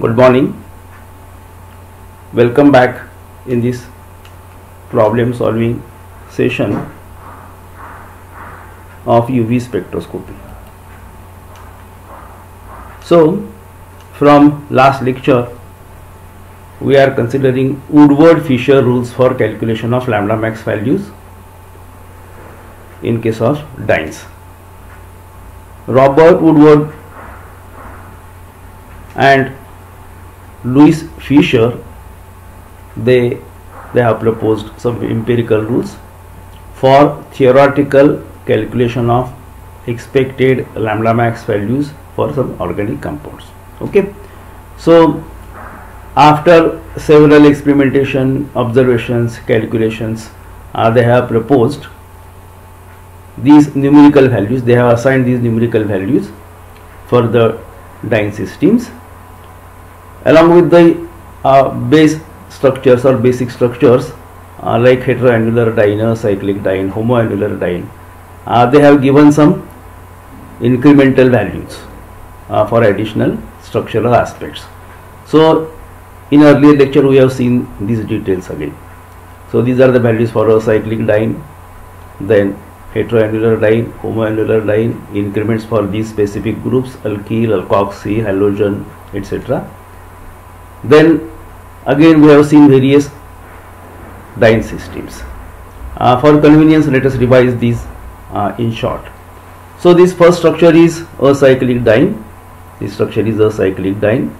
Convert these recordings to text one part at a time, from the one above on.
good morning. Welcome back in this problem solving session of UV spectroscopy. So from last lecture we are considering Woodward Fieser rules for calculation of lambda max values in case of dienes. Robert Woodward and Louis Fieser they they have proposed some empirical rules for theoretical calculation of expected lambda max values for some organic compounds okay? So after several experimentation observations calculations uh, they have proposed these numerical values they have assigned these numerical values for the diene systems along with the uh, base structures or basic structures uh, like heteroannular diene, cyclic diene, homoannular diene, uh, they have given some incremental values uh, for additional structural aspects. So in earlier lecture we have seen these details again. So these are the values for a cyclic diene, then heteroannular diene, homoannular diene, increments for these specific groups, alkyl, alkoxy, halogen, etc then again we have seen various diene systems. Uh, for convenience let us revise these uh, in short. So this first structure is acyclic diene. This structure is acyclic diene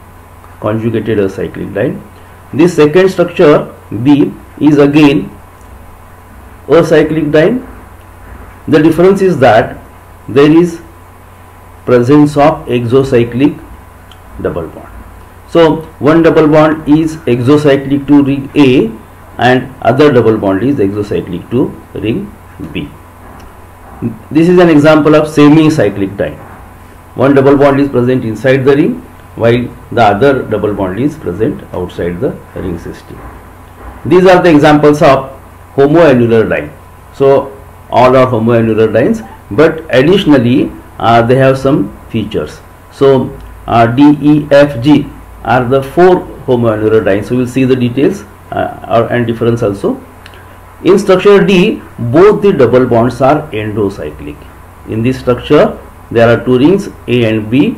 conjugated acyclic diene. This second structure B is again acyclic diene. The difference is that there is presence of exocyclic double bond so one double bond is exocyclic to ring A and other double bond is exocyclic to ring B. This is an example of semi-cyclic diene. One double bond is present inside the ring while the other double bond is present outside the ring system. These are the examples of homoannular diene. So all are homoannular dienes but additionally uh, they have some features. So uh, D, E, F, G are the four homoannular dienes. So we will see the details uh, and difference also. In structure D, both the double bonds are endocyclic. In this structure, there are two rings A and B.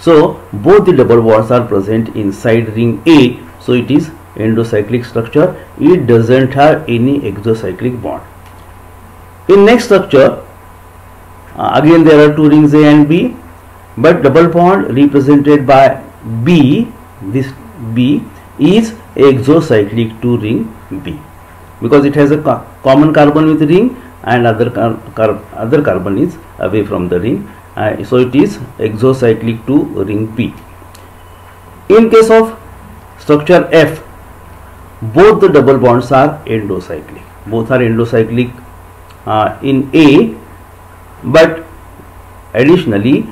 So both the double bonds are present inside ring A. So it is endocyclic structure. It doesn't have any exocyclic bond. In next structure, uh, again there are two rings A and B, but double bond represented by B this B is exocyclic to ring B. Because it has a co common carbon with ring and other car car other carbon is away from the ring. Uh, so it is exocyclic to ring P in case of structure F both the double bonds are endocyclic. Both are endocyclic uh, in A but additionally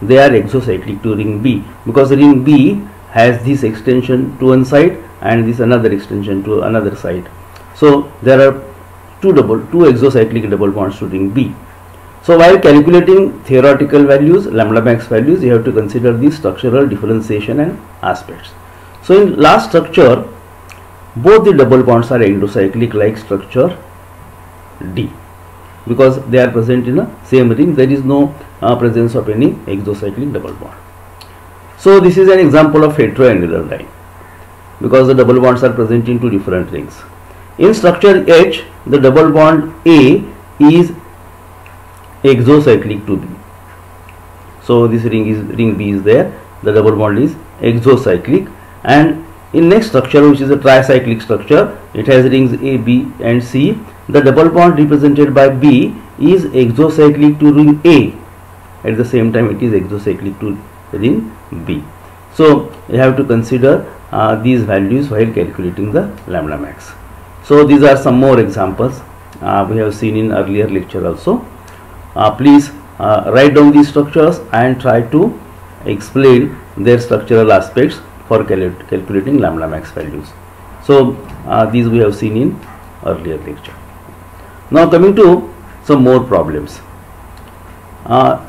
they are exocyclic to ring B because ring B has this extension to one side and this another extension to another side. So there are two double two exocyclic double bonds to ring B. So while calculating theoretical values, lambda max values, you have to consider the structural differentiation and aspects. So in last structure, both the double bonds are endocyclic like structure D because they are present in a same ring. There is no uh, presence of any exocyclic double bond. So this is an example of heteroannular diene because the double bonds are present in two different rings. In structure H, the double bond A is exocyclic to B. So this ring is ring B is there, the double bond is exocyclic and in next structure which is a tricyclic structure, it has rings A, B and C. The double bond represented by B is exocyclic to ring A at the same time it is exocyclic to ring B. So you have to consider uh, these values while calculating the lambda max. So these are some more examples uh, we have seen in earlier lecture also. Uh, please uh, write down these structures and try to explain their structural aspects for cal calculating lambda max values. So uh, these we have seen in earlier lecture. Now coming to some more problems. Uh,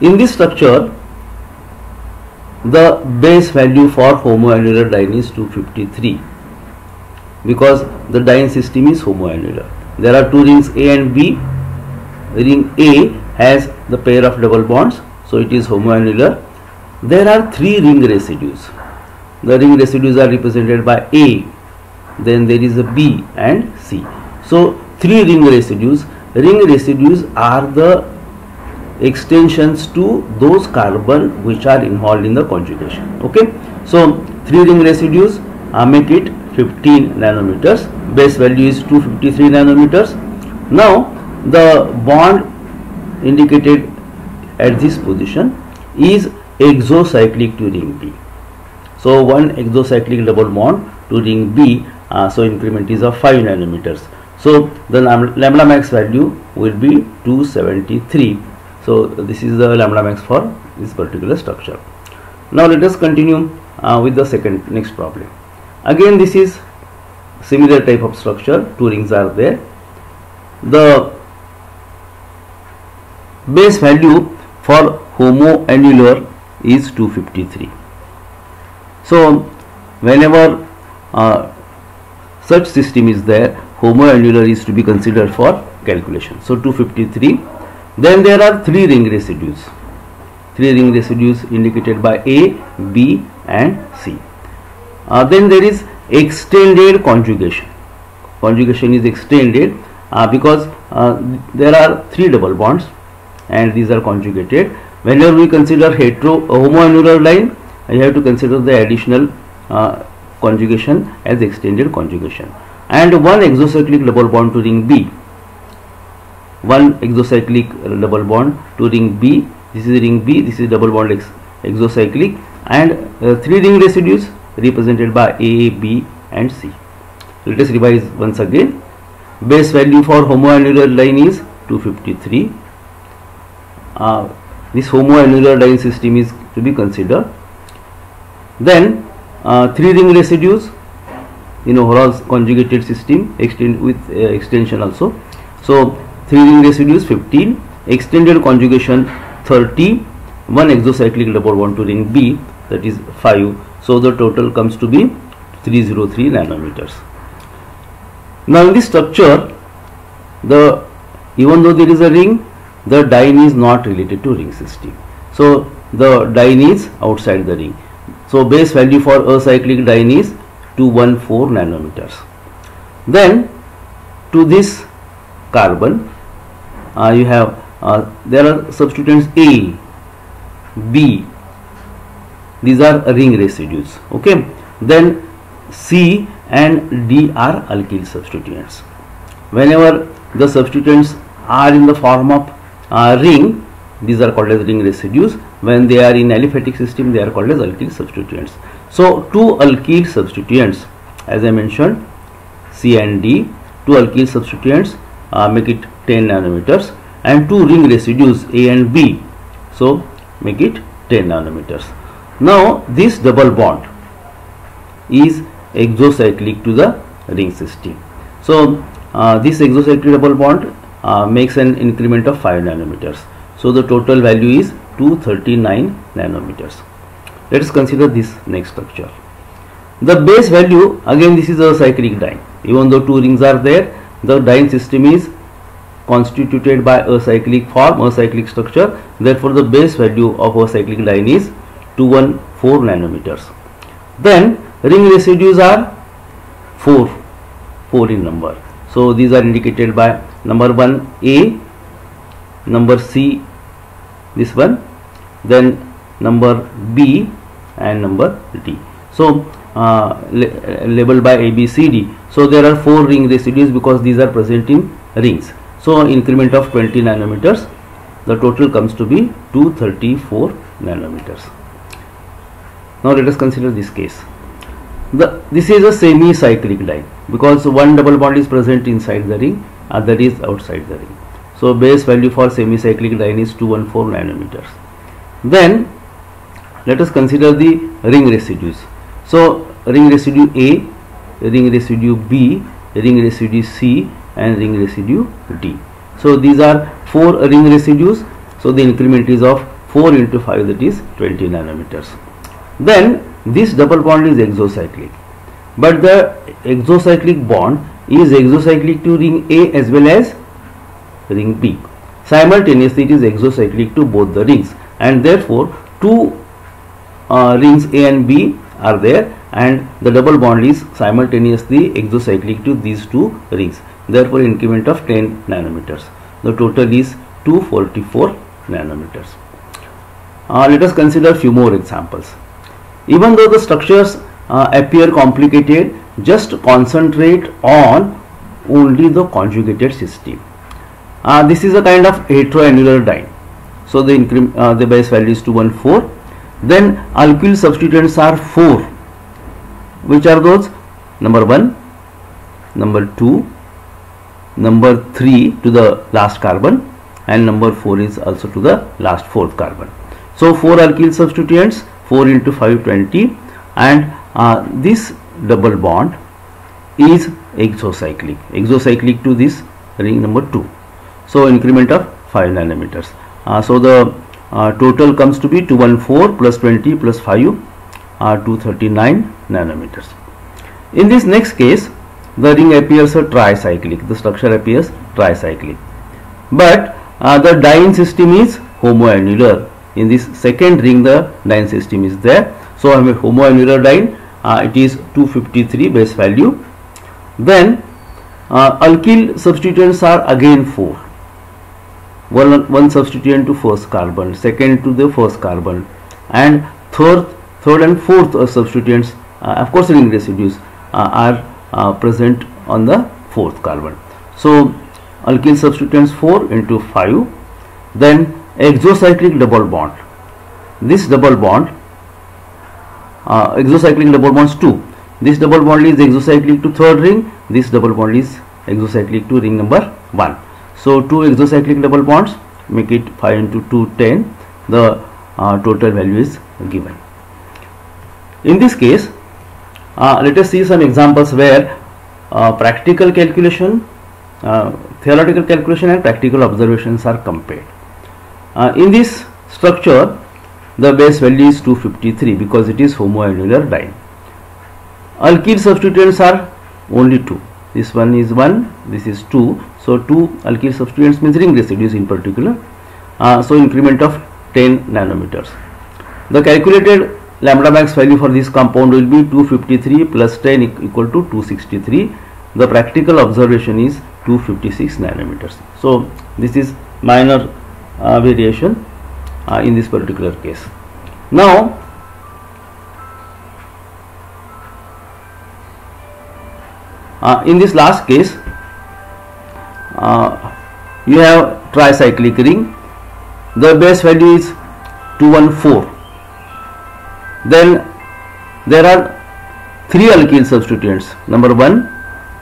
in this structure the base value for homoannular diene is 253 because the diene system is homoannular. There are two rings A and B. Ring A has the pair of double bonds, so it is homoannular. There are three ring residues. The ring residues are represented by A, then there is a B and C. So three ring residues. Ring residues are the extensions to those carbon which are involved in the conjugation. Okay? So three ring residues uh, make it 15 nanometers. Base value is 253 nanometers. Now the bond indicated at this position is exocyclic to ring B. So one exocyclic double bond to ring B uh, so increment is of 5 nanometers so the lambda max value will be 273 so this is the lambda max for this particular structure. Now let us continue uh, with the second next problem. Again this is similar type of structure. Two rings are there. The base value for homoannular is 253 so whenever uh, such system is there homoannular is to be considered for calculation. So 253 then there are three ring residues. Three ring residues indicated by a b and c. Uh, then there is extended conjugation. Conjugation is extended uh, because uh, there are three double bonds and these are conjugated. Whenever we consider hetero homoannular diene you have to consider the additional uh, conjugation as extended conjugation and one exocyclic double bond to ring B one exocyclic double bond to ring B this is ring B this is double bond ex exocyclic and uh, three ring residues represented by A, B and C. Let us revise once again. Base value for homoannular diene is 253. Uh, this homoannular diene system is to be considered. Then uh, three ring residues in overall conjugated system extend with uh, extension also. So three ring residues 15, extended conjugation 30, one exocyclic double bond to ring B that is 5 so the total comes to be 303 nanometers. Now in this structure, the even though there is a ring, the diene is not related to ring system. So the diene is outside the ring. So base value for acyclic diene is 214 nanometers. Then to this carbon, uh, you have uh, there are substituents A, B, these are ring residues okay? Then C and D are alkyl substituents. Whenever the substituents are in the form of uh, ring these are called as ring residues. When they are in aliphatic system they are called as alkyl substituents so two alkyl substituents as I mentioned C and D two alkyl substituents uh, make it 10 nanometers and two ring residues A and B so make it 10 nanometers now this double bond is exocyclic to the ring system. So uh, this exocyclic double bond uh, makes an increment of 5 nanometers. So the total value is 239 nanometers. Let us consider this next structure. The base value again this is a cyclic diene. Even though two rings are there, the diene system is constituted by a cyclic form, a cyclic structure. Therefore, the base value of a cyclic diene is 214 nanometers. Then ring residues are 4, 4 in number. So these are indicated by number 1 A, number C this one, then number B and number D. So uh, labeled by A, B, C, D. So there are 4 ring residues because these are present in rings. So increment of 20 nanometers, the total comes to be 234 nanometers. Now let us consider this case. The, this is a semi-cyclic diene because one double bond is present inside the ring, other is outside the ring. So base value for semi-cyclic diene is 214 nanometers. Then let us consider the ring residues. So ring residue A, ring residue B, ring residue C and ring residue D. So these are four ring residues. So the increment is of 4 into 5 that is 20 nanometers then this double bond is exocyclic but the exocyclic bond is exocyclic to ring A as well as ring B simultaneously it is exocyclic to both the rings and therefore two uh, rings A and B are there and the double bond is simultaneously exocyclic to these two rings. Therefore increment of 10 nanometers. The total is 244 nanometers. Uh, let us consider few more examples. Even though the structures uh, appear complicated just concentrate on only the conjugated system. Uh, this is a kind of heteroannular diene so the uh, the base value is 214 then alkyl substituents are four. Which are those? Number one number two number three to the last carbon and number four is also to the last fourth carbon. So four alkyl substituents 4 into 520 and uh, this double bond is exocyclic. Exocyclic to this ring number 2 so increment of 5 nanometers. Uh, so the total comes to be 214 plus 20 plus 5 uh, 239 nanometers. In this next case the ring appears a tricyclic the structure appears tricyclic. But uh, the diene system is homoannular. In this second ring the diene system is there. So I have a homoannular diene uh, it is 253 base value. Then uh, alkyl substituents are again 4 one, one substituent to first carbon second to the first carbon and third third and fourth uh, substituents uh, of course ring residues uh, are uh, present on the fourth carbon. So alkyl substituents 4 into 5 then exocyclic double bond. This double bond uh, exocyclic double bonds 2 this double bond is exocyclic to third ring this double bond is exocyclic to ring number 1 so two exocyclic double bonds make it 5 into 2 10 the uh, total value is given. In this case uh, let us see some examples where uh, practical calculation uh, theoretical calculation and practical observations are compared. Uh, in this structure the base value is 253 because it is homoannular diene alkyl substituents are only two this one is 1 this is 2 so two alkyl substituents means ring residues in particular. Uh, so increment of 10 nanometers. The calculated lambda max value for this compound will be 253 plus 10 equal to 263 the practical observation is 256 nanometers. So this is minor uh, variation uh, in this particular case. Now uh, in this last case uh, you have tricyclic ring. The base value is 214 then there are three alkyl substituents. Number 1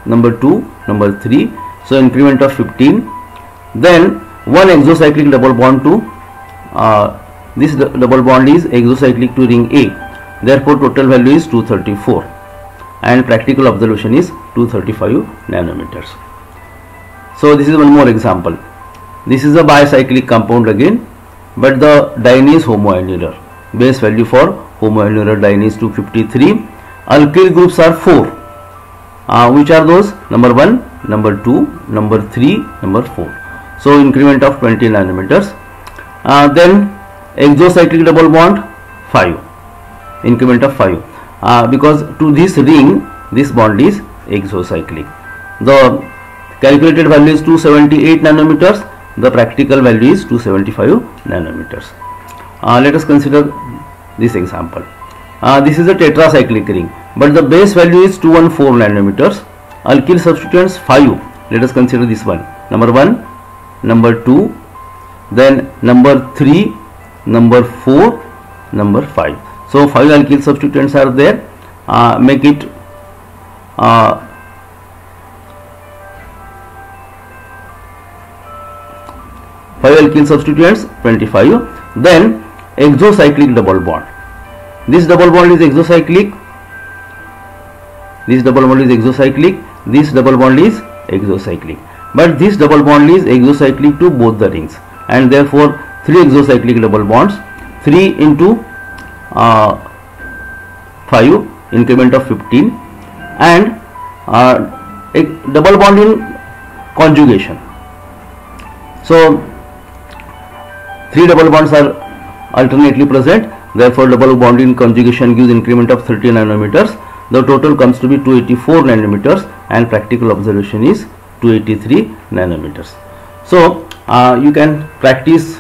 number 2 number 3 so increment of 15 then one exocyclic double bond to uh, this double bond is exocyclic to ring A. Therefore total value is 234 and practical observation is 235 nanometers. So this is one more example. This is a bicyclic compound again but the diene is homoannular. Base value for homoannular diene is 253 alkyl groups are 4 uh, which are those? Number 1 number 2 number 3 number 4 so increment of 20 nanometers. Uh, then exocyclic double bond 5 increment of 5 uh, because to this ring this bond is exocyclic. The calculated value is 278 nanometers the practical value is 275 nanometers. Uh, let us consider this example. Uh, this is a tetracyclic ring but the base value is 214 nanometers. Alkyl substituents 5 let us consider this one. Number 1 number 2 then number 3 number 4 number 5 so 5 alkyl substituents are there. Uh, make it uh, 5 alkyl substituents 25 then exocyclic double bond. This double bond is exocyclic. This double bond is exocyclic. This double bond is exocyclic. But this double bond is exocyclic to both the rings. And therefore three exocyclic double bonds 3 into uh, 5 increment of 15 and uh, a double bond in conjugation. So three double bonds are alternately present therefore double bond in conjugation gives increment of 30 nanometers. The total comes to be 284 nanometers and practical observation is 283 nanometers. So uh, you can practice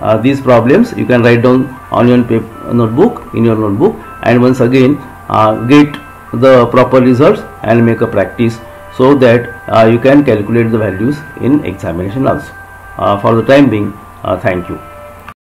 uh, these problems. You can write down on your paper, notebook in your notebook and once again uh, get the proper results and make a practice so that uh, you can calculate the values in examination also. Uh, for the time being thank you